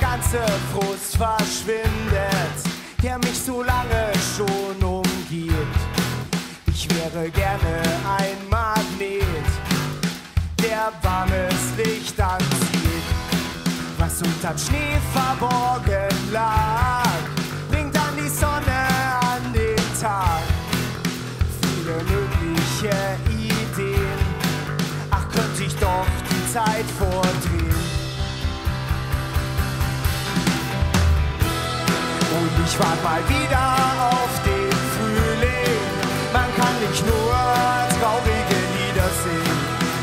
ganze Frust verschwindet, der mich so lange schon umgibt. Ich wäre gerne ein Magnet, der warmes Licht anzieht. Was unter Schnee verborgen lag, bringt dann die Sonne an den Tag. Viele mögliche Ideen, ach könnte ich doch die Zeit vordrehen. Ich warte mal wieder auf den Frühling. Man kann nicht nur traurige Lieder singen,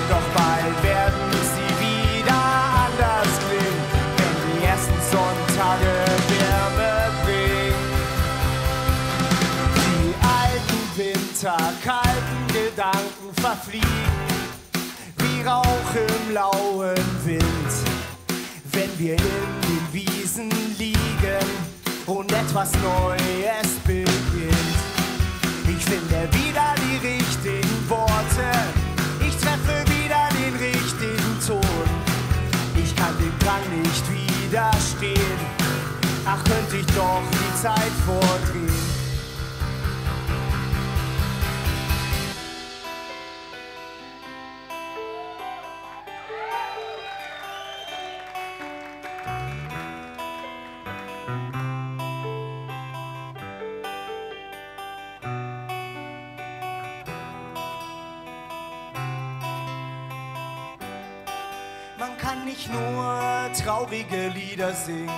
doch bald werden sie wieder anders klingen, wenn die ersten Sonntage Wärme bringen. Die alten winterkalten Gedanken verfliegen wie Rauch im lauen Wind, wenn wir in etwas Neues beginnt. Ich finde wieder die richtigen Worte, ich treffe wieder den richtigen Ton. Ich kann dem Drang nicht widerstehen, ach könnte ich doch die Zeit vordrehen. Kann nicht nur traurige Lieder singen.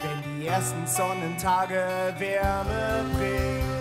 Wenn die ersten Sonnentage Wärme bringen.